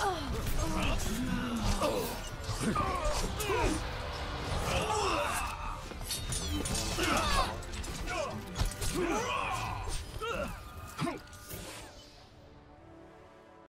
Oh!